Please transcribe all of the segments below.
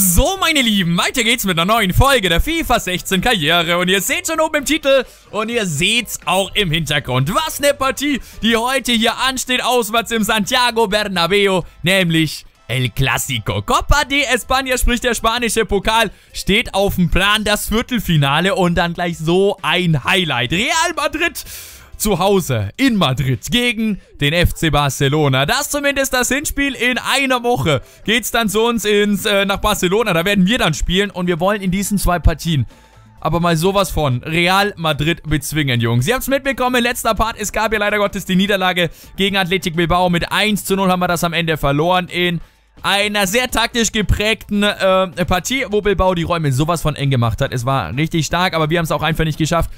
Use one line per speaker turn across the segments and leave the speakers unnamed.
So, meine Lieben, weiter geht's mit einer neuen Folge der FIFA 16 Karriere. Und ihr seht schon oben im Titel und ihr seht's auch im Hintergrund. Was eine Partie, die heute hier ansteht, auswärts im Santiago Bernabeo, nämlich El Clasico. Copa de España, sprich der spanische Pokal, steht auf dem Plan, das Viertelfinale und dann gleich so ein Highlight. Real Madrid zu Hause in Madrid gegen den FC Barcelona. Das zumindest das Hinspiel in einer Woche. Geht's dann zu uns ins, äh, nach Barcelona. Da werden wir dann spielen und wir wollen in diesen zwei Partien aber mal sowas von Real Madrid bezwingen, Jungs. Ihr es mitbekommen, letzter Part, es gab ja leider Gottes die Niederlage gegen Athletic Bilbao. Mit 1 zu 0 haben wir das am Ende verloren in einer sehr taktisch geprägten äh, Partie, wo Bilbao die Räume sowas von eng gemacht hat. Es war richtig stark, aber wir haben es auch einfach nicht geschafft,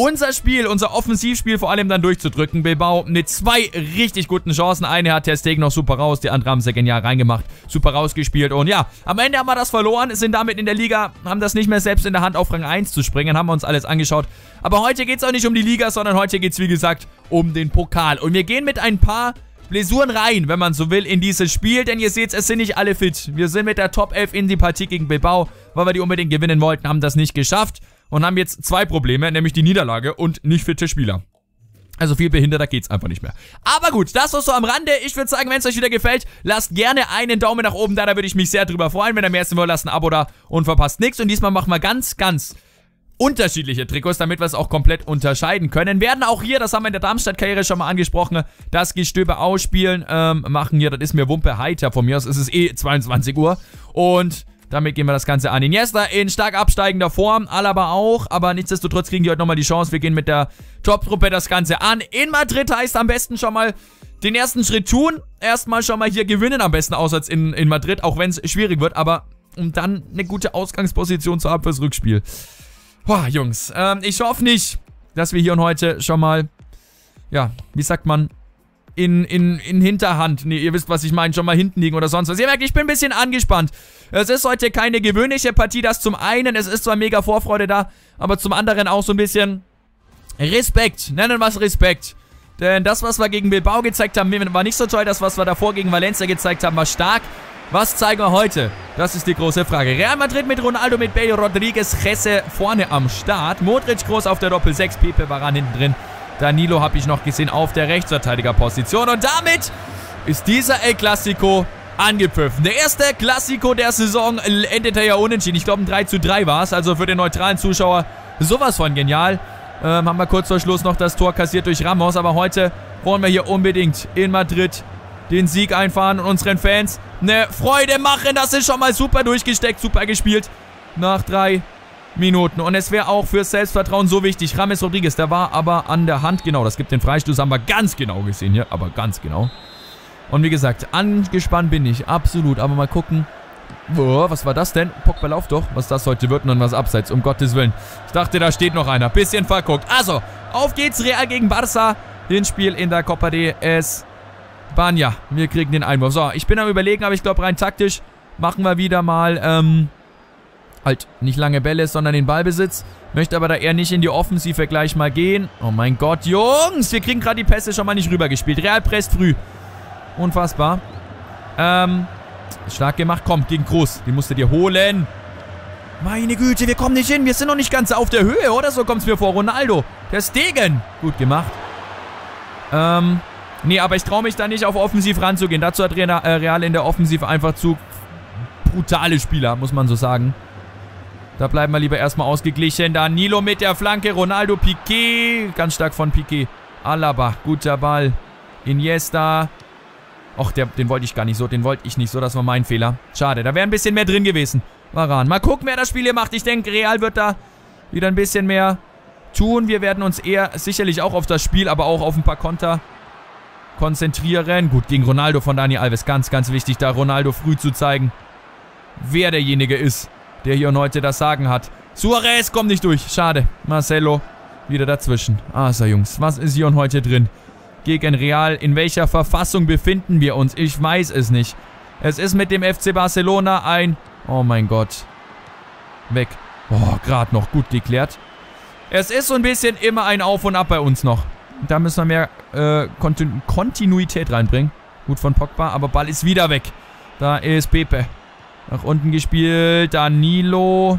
unser Spiel, unser Offensivspiel vor allem dann durchzudrücken. Bilbao mit zwei richtig guten Chancen. Eine hat Ter Stegen noch super raus, die andere haben sie genial reingemacht. Super rausgespielt und ja, am Ende haben wir das verloren, sind damit in der Liga, haben das nicht mehr selbst in der Hand auf Rang 1 zu springen, haben wir uns alles angeschaut. Aber heute geht es auch nicht um die Liga, sondern heute geht es wie gesagt um den Pokal. Und wir gehen mit ein paar Blessuren rein, wenn man so will, in dieses Spiel. Denn ihr seht, es sind nicht alle fit. Wir sind mit der Top 11 in die Partie gegen Bilbao, weil wir die unbedingt gewinnen wollten, haben das nicht geschafft und haben jetzt zwei Probleme, nämlich die Niederlage und nicht fitte Spieler. Also viel behinderter geht's einfach nicht mehr. Aber gut, das war so am Rande. Ich würde sagen, wenn es euch wieder gefällt, lasst gerne einen Daumen nach oben da. Da würde ich mich sehr drüber freuen. Wenn ihr mehr wissen wollt, lasst ein Abo da und verpasst nichts. Und diesmal machen wir ganz, ganz unterschiedliche Trikots, damit wir es auch komplett unterscheiden können. Werden auch hier, das haben wir in der Darmstadt-Karriere schon mal angesprochen, das Gestöbe ausspielen, ähm, machen hier, das ist mir Wumpe heiter von mir aus, es ist eh 22 Uhr. Und damit gehen wir das Ganze an. Iniesta in stark absteigender Form, Alaba auch, aber nichtsdestotrotz kriegen die heute nochmal die Chance. Wir gehen mit der Top-Truppe das Ganze an. In Madrid heißt am besten schon mal den ersten Schritt tun. Erstmal schon mal hier gewinnen am besten auswärts in, in Madrid, auch wenn es schwierig wird, aber um dann eine gute Ausgangsposition zu haben fürs Rückspiel. Boah, Jungs, ähm, ich hoffe nicht, dass wir hier und heute schon mal, ja, wie sagt man, in, in, in Hinterhand, nee, ihr wisst, was ich meine, schon mal hinten liegen oder sonst was. Ihr merkt, ich bin ein bisschen angespannt. Es ist heute keine gewöhnliche Partie, das zum einen, es ist zwar mega Vorfreude da, aber zum anderen auch so ein bisschen Respekt, nennen wir es Respekt. Denn das, was wir gegen Bilbao gezeigt haben, war nicht so toll. Das, was wir davor gegen Valencia gezeigt haben, war stark. Was zeigen wir heute? Das ist die große Frage. Real Madrid mit Ronaldo, mit Bale, Rodriguez, Jesse vorne am Start. Modric groß auf der Doppel 6, Pepe Varan hinten drin. Danilo habe ich noch gesehen auf der Rechtsverteidigerposition. Und damit ist dieser El Clasico angepfiffen. Der erste Klassiko der Saison endete ja unentschieden. Ich glaube, ein 3 zu 3 war es. Also für den neutralen Zuschauer sowas von genial. Ähm, haben wir kurz vor Schluss noch das Tor kassiert durch Ramos. Aber heute wollen wir hier unbedingt in Madrid den Sieg einfahren und unseren Fans eine Freude machen. Das ist schon mal super durchgesteckt, super gespielt. Nach drei Minuten. Und es wäre auch fürs Selbstvertrauen so wichtig. Rames Rodriguez, der war aber an der Hand. Genau, das gibt den Freistoß. Haben wir ganz genau gesehen hier. Aber ganz genau. Und wie gesagt, angespannt bin ich, absolut. Aber mal gucken. Boah, was war das denn? Pogba lauf doch. Was das heute wird und was abseits, um Gottes Willen. Ich dachte, da steht noch einer. Bisschen verguckt. Also, auf geht's. Real gegen Barça. Den Spiel in der Copa de España. Wir kriegen den Einwurf. So, ich bin am überlegen, aber ich glaube rein taktisch machen wir wieder mal, ähm, halt nicht lange Bälle, sondern den Ballbesitz. Möchte aber da eher nicht in die Offensive gleich mal gehen. Oh mein Gott, Jungs, wir kriegen gerade die Pässe schon mal nicht rübergespielt. Real presst früh. Unfassbar. Ähm, stark gemacht. Komm, gegen Groß. Den musst du dir holen. Meine Güte, wir kommen nicht hin. Wir sind noch nicht ganz auf der Höhe, oder? So kommt es mir vor. Ronaldo. Der Stegen. Gut gemacht. Ähm, nee, aber ich traue mich da nicht auf offensiv ranzugehen. Dazu hat äh, Real in der Offensive einfach zu brutale Spieler, muss man so sagen. Da bleiben wir lieber erstmal ausgeglichen. Da Nilo mit der Flanke. Ronaldo Piquet. Ganz stark von Piquet. Alaba. Guter Ball. Iniesta. Och, der, den wollte ich gar nicht so. Den wollte ich nicht so. Das war mein Fehler. Schade. Da wäre ein bisschen mehr drin gewesen. Varan. Mal gucken, wer das Spiel hier macht. Ich denke, Real wird da wieder ein bisschen mehr tun. Wir werden uns eher sicherlich auch auf das Spiel, aber auch auf ein paar Konter konzentrieren. Gut, gegen Ronaldo von Dani Alves. Ganz, ganz wichtig, da Ronaldo früh zu zeigen, wer derjenige ist, der hier heute das Sagen hat. Suarez kommt nicht durch. Schade. Marcelo wieder dazwischen. Ah, so Jungs. Was ist hier und heute drin? gegen Real. In welcher Verfassung befinden wir uns? Ich weiß es nicht. Es ist mit dem FC Barcelona ein... Oh mein Gott. Weg. Oh, gerade noch gut geklärt. Es ist so ein bisschen immer ein Auf und Ab bei uns noch. Da müssen wir mehr äh, Kontinu Kontinuität reinbringen. Gut von Pogba, aber Ball ist wieder weg. Da ist Pepe. Nach unten gespielt. Danilo.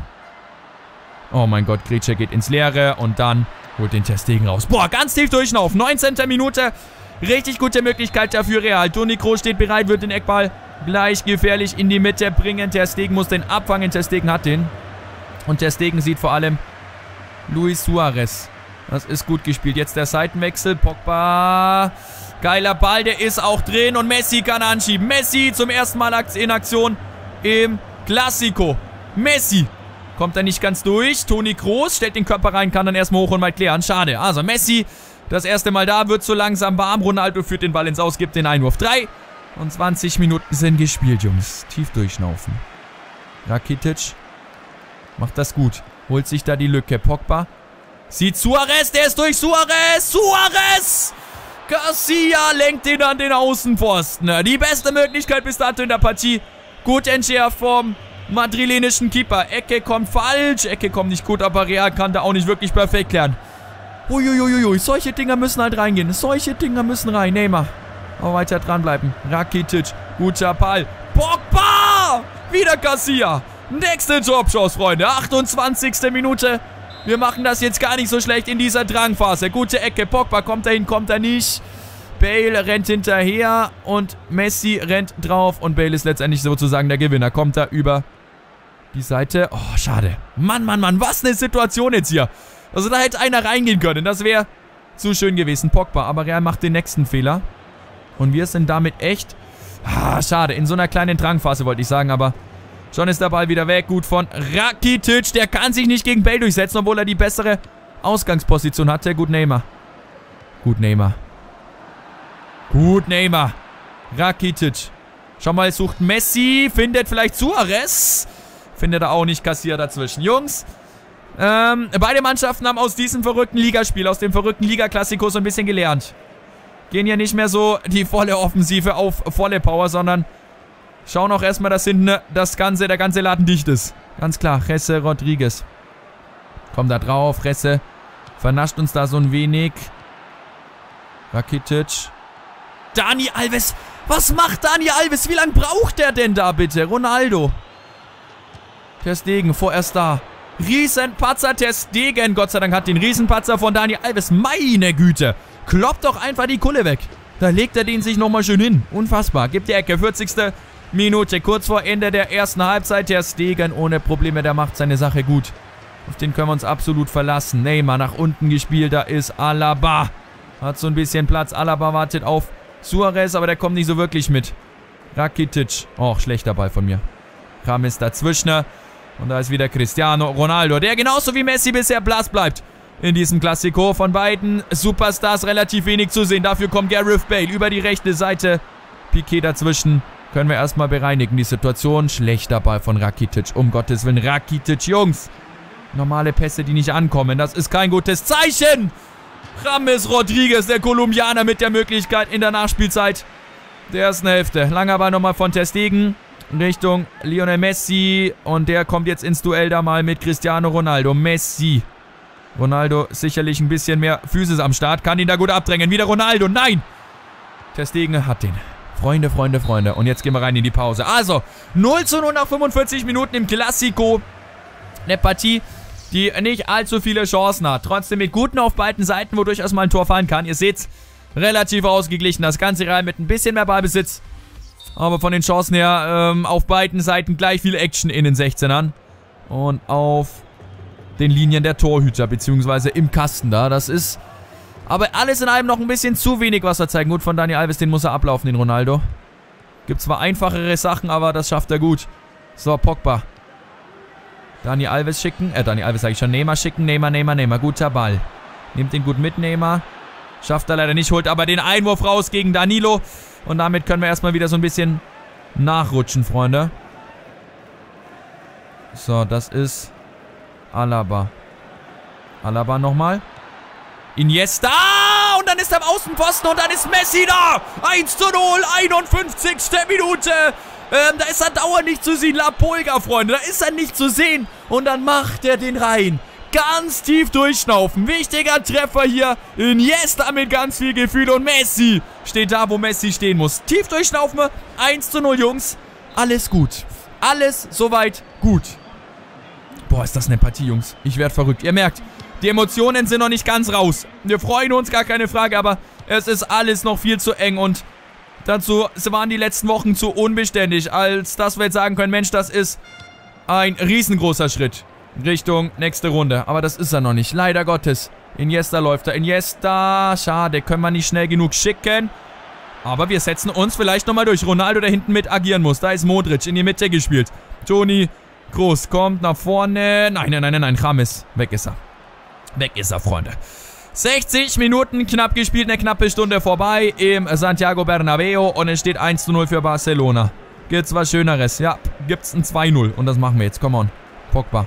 Oh mein Gott, Gretscher geht ins Leere und dann holt den Testegen raus. Boah, ganz tief durchlaufen. 19. Minute. Richtig gute Möglichkeit dafür Real. Toni Kroos steht bereit, wird den Eckball gleich gefährlich in die Mitte bringen. Der Stegen muss den abfangen. Der Stegen hat den. Und der Stegen sieht vor allem Luis Suarez. Das ist gut gespielt. Jetzt der Seitenwechsel. Pogba. Geiler Ball, der ist auch drin. Und Messi kann anschieben. Messi zum ersten Mal in Aktion im Klassiko. Messi Kommt er nicht ganz durch. Toni Kroos stellt den Körper rein, kann dann erstmal hoch und mal klären. Schade. Also Messi, das erste Mal da, wird so langsam warm. Ronaldo führt den Ball ins Aus, gibt den Einwurf. 3 und 20 Minuten sind gespielt, Jungs. Tief durchschnaufen. Rakitic macht das gut. Holt sich da die Lücke. Pogba sieht Suarez, der ist durch. Suarez! Suarez! Garcia lenkt ihn an den Außenpfosten. Die beste Möglichkeit bis dato in der Partie. Gut entschärft vom madrilenischen Keeper. Ecke kommt falsch. Ecke kommt nicht gut, aber Real kann da auch nicht wirklich perfekt klären. Uiuiuiui, solche Dinger müssen halt reingehen. Solche Dinger müssen rein. Neymar. Aber weiter dranbleiben. Rakitic. Guter Ball. Pogba! Wieder Garcia. Nächste Jobchance, Freunde. 28. Minute. Wir machen das jetzt gar nicht so schlecht in dieser Drangphase. Gute Ecke. Pogba kommt er hin, kommt er nicht. Bale rennt hinterher und Messi rennt drauf und Bale ist letztendlich sozusagen der Gewinner. Kommt da über die Seite. Oh, schade. Mann, Mann, Mann, was eine Situation jetzt hier. Also da hätte einer reingehen können. Das wäre zu schön gewesen. Pogba, aber Real macht den nächsten Fehler. Und wir sind damit echt... Ah, schade. In so einer kleinen Drangphase wollte ich sagen, aber... Schon ist der Ball wieder weg. Gut von Rakitic. Der kann sich nicht gegen Bale durchsetzen, obwohl er die bessere Ausgangsposition hatte. Gut Neymar. Gut Neymar. Gut Neymar. Rakitic. Schau mal, sucht Messi. Findet vielleicht Suarez. Findet er auch nicht Kassier dazwischen. Jungs, ähm, beide Mannschaften haben aus diesem verrückten Ligaspiel, aus dem verrückten Liga-Klassiko so ein bisschen gelernt. Gehen ja nicht mehr so die volle Offensive auf volle Power, sondern schauen auch erstmal, dass hinten das ganze, der ganze Laden dicht ist. Ganz klar, Resse Rodriguez. Kommt da drauf, Resse vernascht uns da so ein wenig. Rakitic. Dani Alves. Was macht Dani Alves? Wie lange braucht der denn da bitte? Ronaldo. Ter Stegen, vorerst da. Riesenpatzer Ter Stegen. Gott sei Dank hat den Riesenpatzer von Dani Alves. Meine Güte. Kloppt doch einfach die Kulle weg. Da legt er den sich nochmal schön hin. Unfassbar. Gibt die Ecke. 40. Minute. Kurz vor Ende der ersten Halbzeit. Ter Stegen ohne Probleme. Der macht seine Sache gut. Auf den können wir uns absolut verlassen. Neymar nach unten gespielt. Da ist Alaba. Hat so ein bisschen Platz. Alaba wartet auf Suarez, aber der kommt nicht so wirklich mit. Rakitic. Oh, schlechter Ball von mir. Ramis dazwischen. Und da ist wieder Cristiano Ronaldo, der genauso wie Messi bisher blass bleibt. In diesem Klassiko von beiden Superstars relativ wenig zu sehen. Dafür kommt Gareth Bale über die rechte Seite. Piquet dazwischen. Können wir erstmal bereinigen die Situation. Schlechter Ball von Rakitic. Um Gottes Willen, Rakitic, Jungs. Normale Pässe, die nicht ankommen. Das ist kein gutes Zeichen. Rames Rodriguez, der Kolumbianer mit der Möglichkeit in der Nachspielzeit der ersten Hälfte. Langer Ball nochmal von Testegen. Richtung Lionel Messi. Und der kommt jetzt ins Duell da mal mit Cristiano Ronaldo. Messi. Ronaldo sicherlich ein bisschen mehr Physis am Start. Kann ihn da gut abdrängen. Wieder Ronaldo. Nein! Testegen hat den. Freunde, Freunde, Freunde. Und jetzt gehen wir rein in die Pause. Also, 0 zu 0 nach 45 Minuten im Klassiko. Eine Partie, die nicht allzu viele Chancen hat. Trotzdem mit guten auf beiden Seiten, wo durchaus mal ein Tor fallen kann. Ihr seht's, relativ ausgeglichen. Das Ganze rein mit ein bisschen mehr Ballbesitz. Aber von den Chancen her ähm, auf beiden Seiten gleich viel Action in den 16ern. Und auf den Linien der Torhüter, beziehungsweise im Kasten da. Das ist aber alles in allem noch ein bisschen zu wenig, was er zeigen. Gut, von Dani Alves, den muss er ablaufen, den Ronaldo. Gibt zwar einfachere Sachen, aber das schafft er gut. So, Pogba. Dani Alves schicken. Äh, Dani Alves sage ich schon. Neymar schicken. Neymar, Neymar, Neymar. Guter Ball. Nimmt den gut mit, Neymar. Schafft er leider nicht. Holt aber den Einwurf raus gegen Danilo. Und damit können wir erstmal wieder so ein bisschen nachrutschen, Freunde. So, das ist Alaba. Alaba nochmal. Iniesta! Und dann ist er am Außenposten und dann ist Messi da! 1 zu 0, 51. Minute. Ähm, da ist er dauernd nicht zu sehen. La Polga, Freunde. Da ist er nicht zu sehen. Und dann macht er den rein. Ganz tief durchschnaufen. Wichtiger Treffer hier. Iniesta mit ganz viel Gefühl. Und Messi steht da, wo Messi stehen muss. Tief durchschnaufen. 1 zu 0, Jungs. Alles gut. alles soweit gut. Boah, ist das eine Partie, Jungs. Ich werde verrückt. Ihr merkt, die Emotionen sind noch nicht ganz raus. Wir freuen uns, gar keine Frage, aber es ist alles noch viel zu eng und dazu waren die letzten Wochen zu unbeständig, als dass wir jetzt sagen können, Mensch, das ist ein riesengroßer Schritt Richtung nächste Runde. Aber das ist er noch nicht, leider Gottes. Iniesta läuft da. Iniesta, schade, können wir nicht schnell genug schicken. Aber wir setzen uns vielleicht nochmal durch. Ronaldo, der hinten mit agieren muss. Da ist Modric in die Mitte gespielt. Toni Groß kommt nach vorne. Nein, nein, nein, nein, Rames. Weg ist er. Weg ist er, Freunde. 60 Minuten knapp gespielt, eine knappe Stunde vorbei im Santiago Bernabeo und es steht 1 zu 0 für Barcelona. Gibt's was Schöneres? Ja, gibt's ein 2-0 und das machen wir jetzt. Come on. Pogba.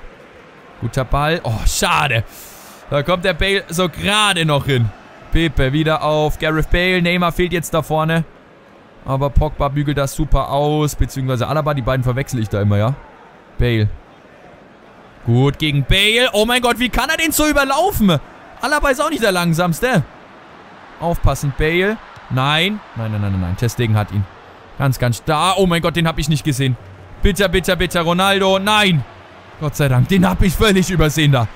Guter Ball. Oh, schade. Da kommt der Bale so gerade noch hin. Pepe wieder auf Gareth Bale. Neymar fehlt jetzt da vorne. Aber Pogba bügelt das super aus. Beziehungsweise Alaba, die beiden verwechsel ich da immer, ja. Bale. Gut, gegen Bale. Oh mein Gott, wie kann er den so überlaufen? Alaba ist auch nicht der langsamste. Aufpassen, Bale. Nein. Nein, nein, nein, nein, nein. Testegen hat ihn. Ganz, ganz da. Oh mein Gott, den habe ich nicht gesehen. Bitte, bitte, bitte, Ronaldo. Nein. Gott sei Dank. Den habe ich völlig übersehen da.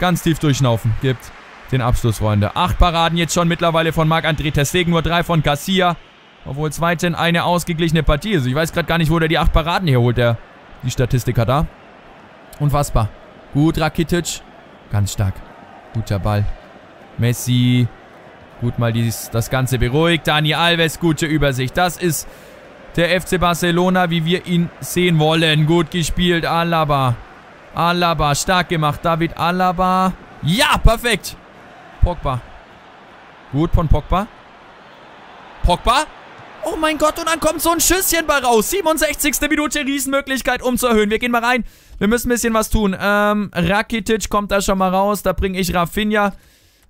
Ganz tief durchschnaufen. Gibt den Abschluss, Freunde. Acht Paraden jetzt schon mittlerweile von Marc-André Testegen. Nur drei von Garcia. Obwohl es weiterhin eine ausgeglichene Partie ist. Ich weiß gerade gar nicht, wo der die acht Paraden herholt, der die Statistiker da. Unfassbar. Gut, Rakitic. Ganz stark. Guter Ball. Messi. Gut mal dies, das Ganze beruhigt. Dani Alves, gute Übersicht. Das ist der FC Barcelona, wie wir ihn sehen wollen. Gut gespielt, Alaba. Alaba, stark gemacht. David Alaba. Ja, perfekt. Pogba. Gut von Pogba. Pogba. Oh mein Gott, und dann kommt so ein Schüsschen bei raus. 67. Minute, Riesenmöglichkeit, um zu erhöhen. Wir gehen mal rein. Wir müssen ein bisschen was tun. Ähm, Rakitic kommt da schon mal raus. Da bringe ich Rafinha.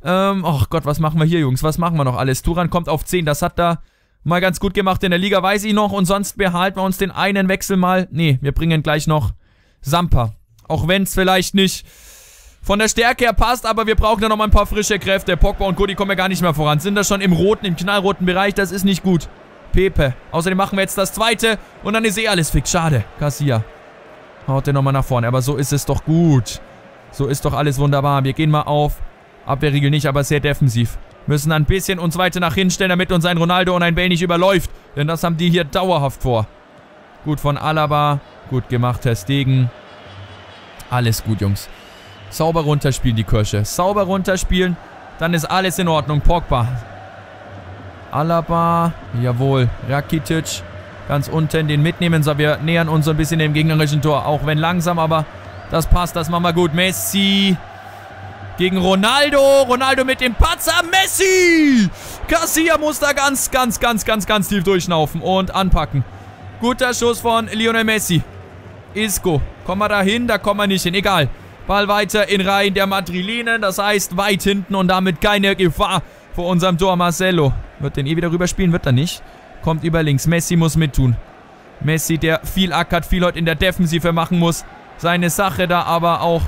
Ähm, oh Gott, was machen wir hier, Jungs? Was machen wir noch alles? Turan kommt auf 10. Das hat da mal ganz gut gemacht in der Liga, weiß ich noch. Und sonst behalten wir uns den einen Wechsel mal. Nee, wir bringen gleich noch Sampa. Auch wenn es vielleicht nicht von der Stärke her passt, aber wir brauchen da noch mal ein paar frische Kräfte. Pogba und Cody kommen ja gar nicht mehr voran. Sind da schon im roten, im knallroten Bereich. Das ist nicht gut. Pepe. Außerdem machen wir jetzt das zweite. Und dann ist eh alles fix. Schade. Garcia. Haut den nochmal nach vorne. Aber so ist es doch gut. So ist doch alles wunderbar. Wir gehen mal auf. Abwehrriegel nicht, aber sehr defensiv. Müssen ein bisschen uns weiter nach hinten stellen, damit uns ein Ronaldo und ein Bale nicht überläuft. Denn das haben die hier dauerhaft vor. Gut von Alaba. Gut gemacht, Herr Stegen. Alles gut, Jungs. Sauber runterspielen, die Kirsche. Sauber runterspielen. Dann ist alles in Ordnung. Pogba. Alaba. Jawohl. Rakitic. Ganz unten den mitnehmen. So, wir nähern uns so ein bisschen dem gegnerischen Tor. Auch wenn langsam, aber das passt. Das machen wir gut. Messi. Gegen Ronaldo. Ronaldo mit dem Patzer. Messi. Garcia muss da ganz, ganz, ganz, ganz, ganz tief durchschnaufen und anpacken. Guter Schuss von Lionel Messi. Isco. Kommen wir da hin? Da kommen wir nicht hin. Egal. Ball weiter in Reihen der Madrilenen. Das heißt, weit hinten und damit keine Gefahr vor unserem Tor. Marcelo. Wird den eh wieder rüberspielen? Wird er nicht. Kommt über links. Messi muss mittun. Messi, der viel ackert, viel heute in der Defensive machen muss. Seine Sache da aber auch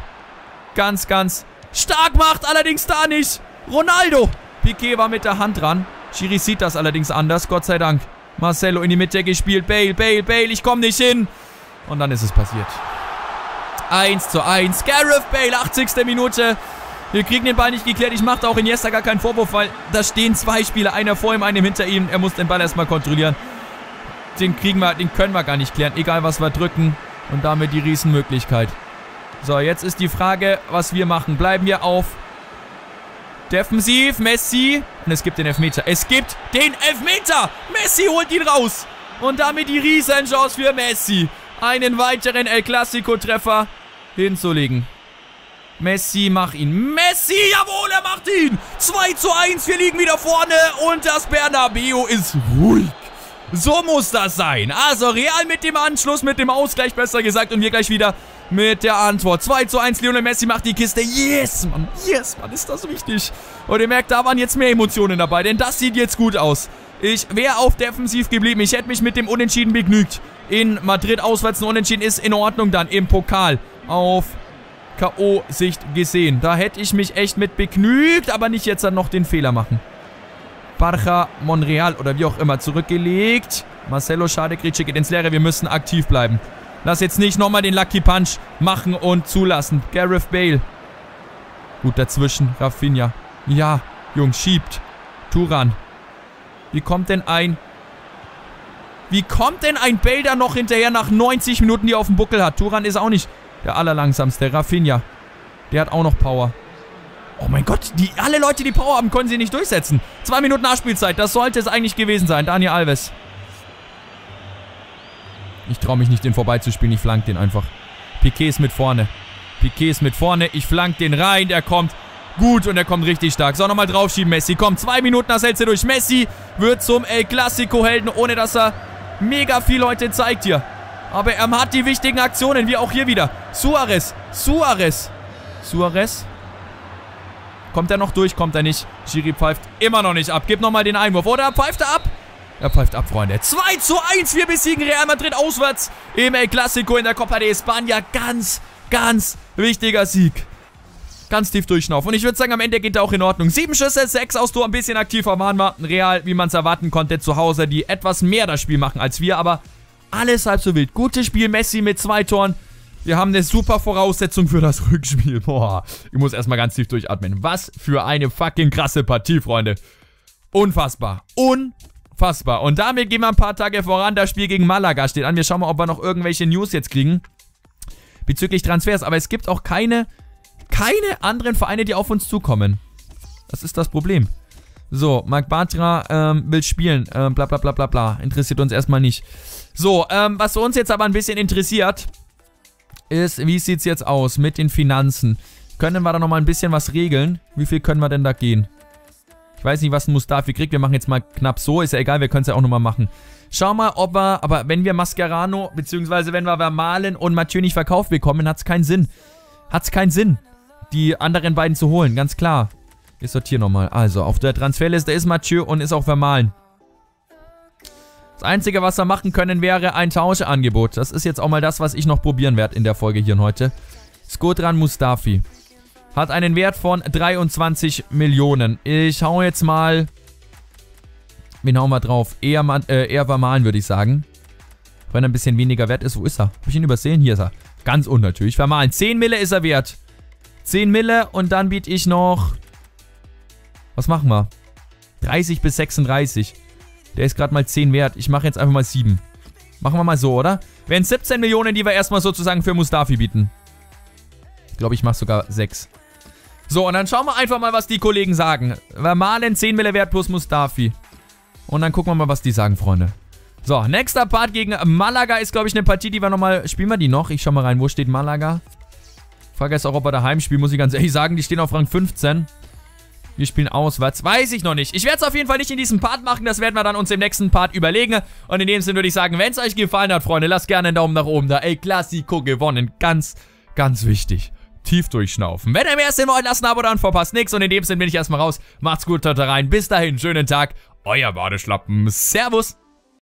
ganz, ganz stark macht. Allerdings da nicht. Ronaldo. Piquet war mit der Hand dran. Schiri sieht das allerdings anders. Gott sei Dank. Marcelo in die Mitte gespielt. Bale, Bale, Bale. Ich komme nicht hin. Und dann ist es passiert. 1 zu 1. Gareth Bale, 80. Minute. Wir kriegen den Ball nicht geklärt. Ich mache auch Iniesta gar keinen Vorwurf, weil da stehen zwei Spieler. Einer vor ihm, einem hinter ihm. Er muss den Ball erstmal kontrollieren. Den kriegen wir, den können wir gar nicht klären. Egal, was wir drücken. Und damit die Riesenmöglichkeit. So, jetzt ist die Frage, was wir machen. Bleiben wir auf defensiv. Messi. Und es gibt den Elfmeter. Es gibt den Elfmeter. Messi holt ihn raus. Und damit die Riesenchance für Messi. Einen weiteren El Clasico-Treffer hinzulegen. Messi, mach ihn. Messi, jawohl, er macht ihn. 2 zu 1, wir liegen wieder vorne und das Bernabeu ist ruhig. So muss das sein. Also Real mit dem Anschluss, mit dem Ausgleich besser gesagt und wir gleich wieder mit der Antwort. 2 zu 1, Lionel Messi macht die Kiste. Yes, Mann. Yes, Mann, ist das wichtig. Und ihr merkt, da waren jetzt mehr Emotionen dabei, denn das sieht jetzt gut aus. Ich wäre auf defensiv geblieben. Ich hätte mich mit dem Unentschieden begnügt. In Madrid auswärts ein Unentschieden ist in Ordnung dann im Pokal. Auf K.O.-Sicht gesehen. Da hätte ich mich echt mit begnügt, aber nicht jetzt dann noch den Fehler machen. Barca Monreal oder wie auch immer zurückgelegt. Marcelo Schade, Gritsche geht ins Leere. Wir müssen aktiv bleiben. Lass jetzt nicht nochmal den Lucky Punch machen und zulassen. Gareth Bale. Gut, dazwischen. Rafinha. Ja, Jungs, schiebt. Turan. Wie kommt denn ein... Wie kommt denn ein Bale da noch hinterher nach 90 Minuten, die er auf dem Buckel hat? Turan ist auch nicht der allerlangsamste. Rafinha. Der hat auch noch Power. Oh mein Gott, die, alle Leute, die Power haben, können sie nicht durchsetzen. Zwei Minuten Nachspielzeit, das sollte es eigentlich gewesen sein. Daniel Alves. Ich traue mich nicht, den vorbeizuspielen. Ich flank den einfach. Piquet ist mit vorne. Piquet ist mit vorne. Ich flank den rein. Der kommt gut und der kommt richtig stark. So, nochmal draufschieben, Messi. Komm, zwei Minuten, das hältst du durch. Messi wird zum El Clasico-Helden, ohne dass er mega viel Leute zeigt hier. Aber er hat die wichtigen Aktionen, wie auch hier wieder. Suarez. Suarez. Suarez. Kommt er noch durch? Kommt er nicht? Schiri pfeift immer noch nicht ab. Gib nochmal den Einwurf. Oder pfeift er ab? Er pfeift ab, Freunde. 2 zu 1. Wir besiegen Real Madrid auswärts im El Clasico in der Copa de España. Ganz, ganz wichtiger Sieg. Ganz tief durchschnaufen. Und ich würde sagen, am Ende geht er auch in Ordnung. Sieben Schüsse, sechs aus Tor. Ein bisschen aktiver waren wir. Real, wie man es erwarten konnte, zu Hause, die etwas mehr das Spiel machen als wir. Aber alles halb so wild. Gutes Spiel. Messi mit zwei Toren. Wir haben eine super Voraussetzung für das Rückspiel. Boah, ich muss erstmal ganz tief durchatmen. Was für eine fucking krasse Partie, Freunde. Unfassbar. Unfassbar. Und damit gehen wir ein paar Tage voran. Das Spiel gegen Malaga steht an. Wir schauen mal, ob wir noch irgendwelche News jetzt kriegen. Bezüglich Transfers. Aber es gibt auch keine, keine anderen Vereine, die auf uns zukommen. Das ist das Problem. So, Marc Bartra ähm, will spielen. Ähm, bla bla bla bla bla. Interessiert uns erstmal nicht. So, ähm, was uns jetzt aber ein bisschen interessiert, ist, wie sieht es jetzt aus mit den Finanzen? Können wir da nochmal ein bisschen was regeln? Wie viel können wir denn da gehen? Ich weiß nicht, was ein Mustafi kriegt. Wir machen jetzt mal knapp so. Ist ja egal, wir können es ja auch nochmal machen. Schau mal, ob wir, aber wenn wir Mascherano, beziehungsweise wenn wir Vermalen und Mathieu nicht verkauft bekommen, hat es keinen Sinn. Hat es keinen Sinn, die anderen beiden zu holen, ganz klar. Ich sortiere nochmal. Also, auf der Transferliste ist Mathieu und ist auch Vermalen. Das Einzige, was wir machen können, wäre ein Tauschangebot. Das ist jetzt auch mal das, was ich noch probieren werde in der Folge hier heute. Skodran Mustafi. Hat einen Wert von 23 Millionen. Ich hau jetzt mal... Wen hauen wir drauf? Eher, äh, eher Vermalen, würde ich sagen. Wenn er ein bisschen weniger wert ist. Wo ist er? Hab ich ihn übersehen? Hier ist er. Ganz unnatürlich. Vermalen. 10 Mille ist er wert. 10 Mille und dann biete ich noch... Was machen wir? 30 bis 36. Der ist gerade mal 10 wert. Ich mache jetzt einfach mal 7. Machen wir mal so, oder? Wären 17 Millionen, die wir erstmal sozusagen für Mustafi bieten. Ich glaube, ich mache sogar 6. So, und dann schauen wir einfach mal, was die Kollegen sagen. Vermalen 10 Mille wert plus Mustafi. Und dann gucken wir mal, was die sagen, Freunde. So, nächster Part gegen Malaga ist, glaube ich, eine Partie, die wir nochmal... Spielen wir die noch? Ich schau mal rein. Wo steht Malaga? Frage ist auch, ob er daheim spielt, muss ich ganz ehrlich sagen. Die stehen auf Rang 15. Wir spielen auswärts. Weiß ich noch nicht. Ich werde es auf jeden Fall nicht in diesem Part machen. Das werden wir dann uns im nächsten Part überlegen. Und in dem Sinne würde ich sagen, wenn es euch gefallen hat, Freunde, lasst gerne einen Daumen nach oben da. Ey, Klassiko gewonnen. Ganz, ganz wichtig. Tief durchschnaufen. Wenn ihr mehr sehen wollt, lasst ein Abo da und verpasst nichts. Und in dem Sinne bin ich erstmal raus. Macht's gut, haut rein. Bis dahin, schönen Tag. Euer Badeschlappen. Servus.